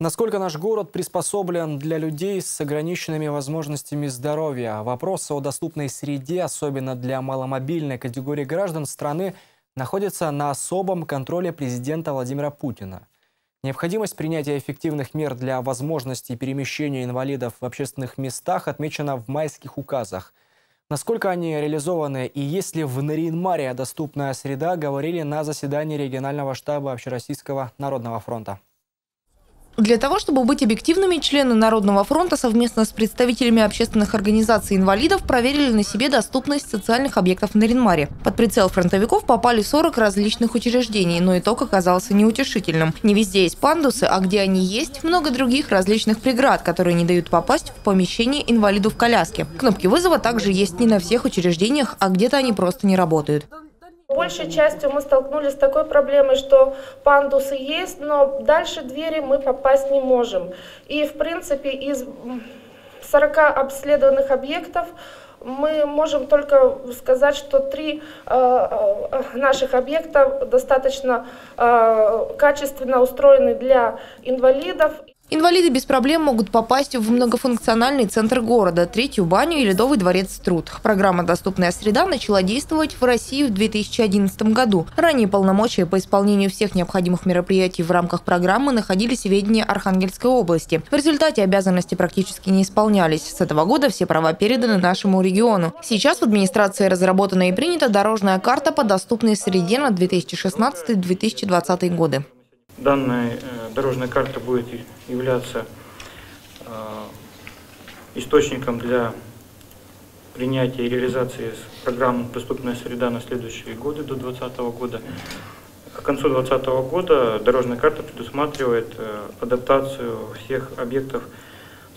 Насколько наш город приспособлен для людей с ограниченными возможностями здоровья? Вопросы о доступной среде, особенно для маломобильной категории граждан страны, находятся на особом контроле президента Владимира Путина. Необходимость принятия эффективных мер для возможности перемещения инвалидов в общественных местах отмечена в майских указах. Насколько они реализованы и есть ли в Наринмаре доступная среда, говорили на заседании регионального штаба Общероссийского народного фронта. Для того, чтобы быть объективными, члены Народного фронта совместно с представителями общественных организаций инвалидов проверили на себе доступность социальных объектов на Ренмаре. Под прицел фронтовиков попали 40 различных учреждений, но итог оказался неутешительным. Не везде есть пандусы, а где они есть, много других различных преград, которые не дают попасть в помещение инвалиду в коляске. Кнопки вызова также есть не на всех учреждениях, а где-то они просто не работают. Большей частью мы столкнулись с такой проблемой, что пандусы есть, но дальше двери мы попасть не можем. И, в принципе, из 40 обследованных объектов мы можем только сказать, что три э, э наших объекта достаточно э, качественно устроены для инвалидов. Инвалиды без проблем могут попасть в многофункциональный центр города, третью баню и ледовый дворец труд. Программа «Доступная среда» начала действовать в России в 2011 году. Ранее полномочия по исполнению всех необходимых мероприятий в рамках программы находились в ведении Архангельской области. В результате обязанности практически не исполнялись. С этого года все права переданы нашему региону. Сейчас в администрации разработана и принята дорожная карта по доступной среде на 2016-2020 годы. Данная э, дорожная карта будет являться э, источником для принятия и реализации программы «Доступная среда» на следующие годы, до 2020 года. К концу 2020 года дорожная карта предусматривает э, адаптацию всех объектов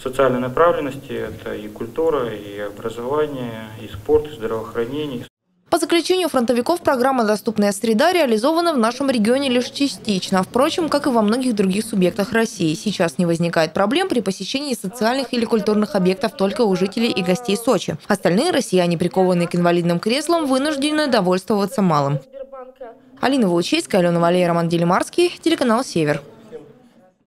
социальной направленности. Это и культура, и образование, и спорт, и здравоохранение. По заключению фронтовиков, программа «Доступная среда» реализована в нашем регионе лишь частично. Впрочем, как и во многих других субъектах России. Сейчас не возникает проблем при посещении социальных или культурных объектов только у жителей и гостей Сочи. Остальные россияне, прикованные к инвалидным креслам, вынуждены довольствоваться малым. Алина Волчейская, Алена Валерия, Роман Делимарский, телеканал «Север».